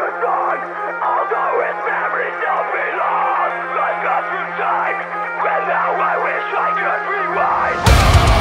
the sun Although its memories still belong Life goes through time When now I wish I could rewind.